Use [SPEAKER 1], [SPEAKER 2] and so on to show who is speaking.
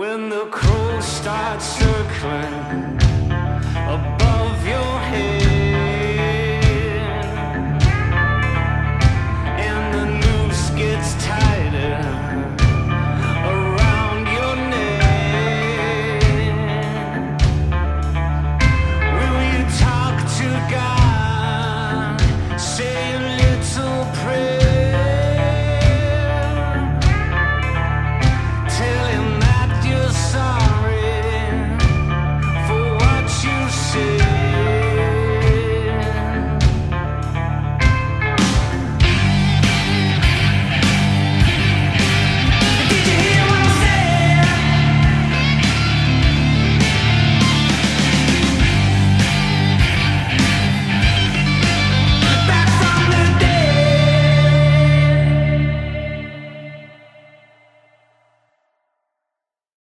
[SPEAKER 1] When the crow starts circling